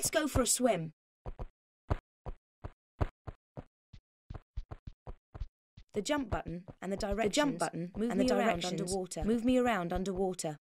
Let's go for a swim. The jump button and the directions. The jump button move and me the around underwater. move me around underwater.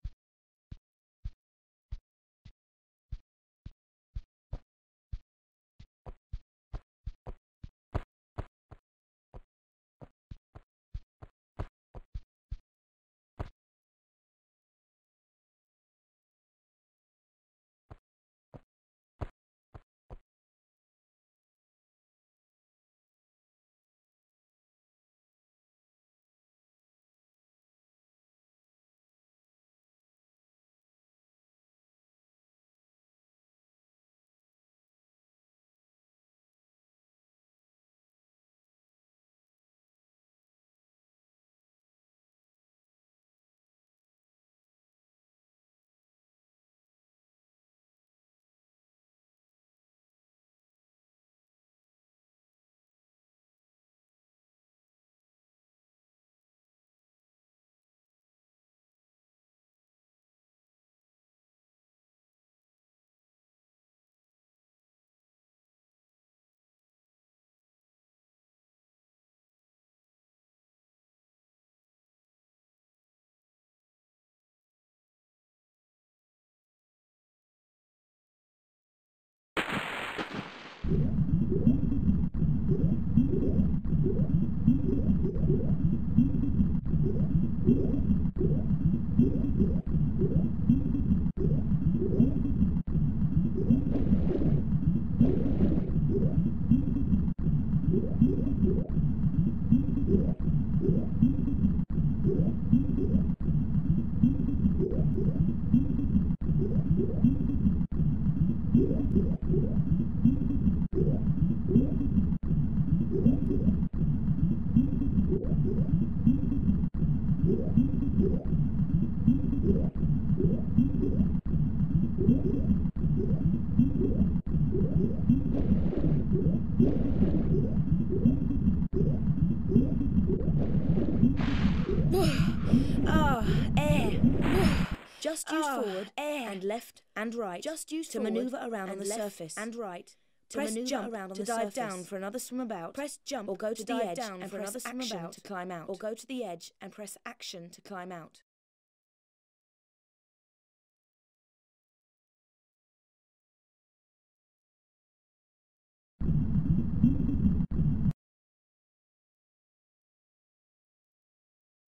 Ah, air. Just use Ah, forward air. and left and right. Just use to maneuver around on the surface and right. To Press jump around on to the dive surface. down for another swim about. Press jump or go to to the edge down and for press another swim about to climb out. Or go to the edge and press action to climb out.